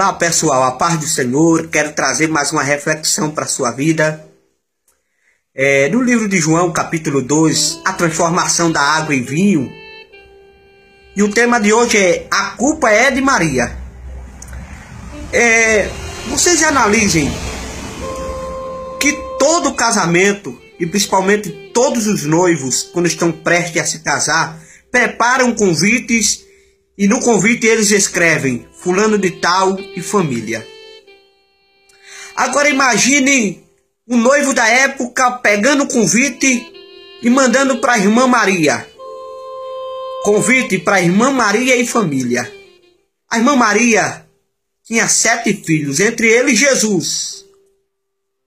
Olá pessoal, a paz do Senhor, quero trazer mais uma reflexão para a sua vida. É, no livro de João, capítulo 2, a transformação da água em vinho. E o tema de hoje é A culpa é de Maria. É, vocês analisem que todo casamento, e principalmente todos os noivos, quando estão prestes a se casar, preparam convites e no convite eles escrevem fulano de tal e família. Agora imagine o noivo da época pegando o convite e mandando para a irmã Maria. Convite para a irmã Maria e família. A irmã Maria tinha sete filhos, entre eles Jesus.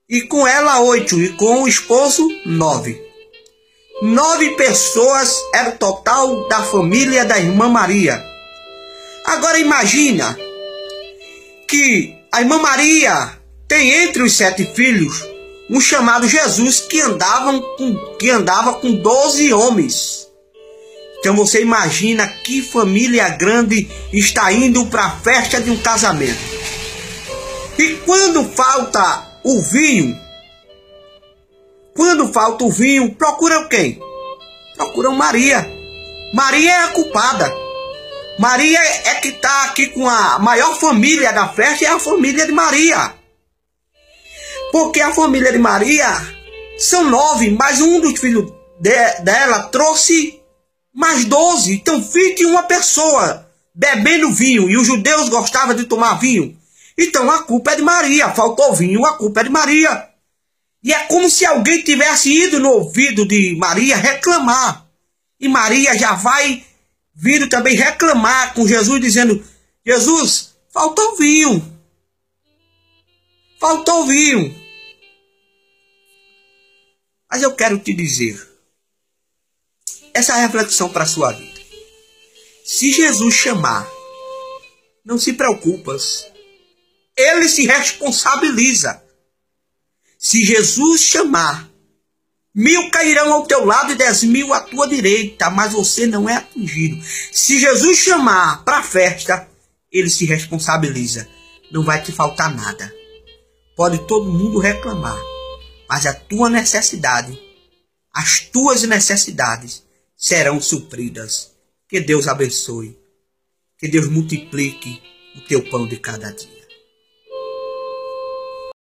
E com ela oito, e com o esposo nove. Nove pessoas era o total da família da irmã Maria. Agora imagina que a irmã Maria tem entre os sete filhos um chamado Jesus que, andavam com, que andava com doze homens. Então você imagina que família grande está indo para a festa de um casamento. E quando falta o vinho, quando falta o vinho, procuram quem? Procuram Maria. Maria é a culpada. Maria é que está aqui com a maior família da festa, é a família de Maria. Porque a família de Maria são nove, mas um dos filhos de, dela trouxe mais doze. Então fique uma pessoa bebendo vinho, e os judeus gostavam de tomar vinho. Então a culpa é de Maria, faltou vinho, a culpa é de Maria. E é como se alguém tivesse ido no ouvido de Maria reclamar. E Maria já vai vindo também reclamar com Jesus, dizendo: Jesus, faltou vinho. Faltou vinho. Mas eu quero te dizer, essa reflexão para a sua vida. Se Jesus chamar, não se preocupas. Ele se responsabiliza. Se Jesus chamar, Mil cairão ao teu lado e dez mil à tua direita, mas você não é atingido. Se Jesus chamar para a festa, ele se responsabiliza. Não vai te faltar nada. Pode todo mundo reclamar, mas a tua necessidade, as tuas necessidades serão supridas. Que Deus abençoe. Que Deus multiplique o teu pão de cada dia.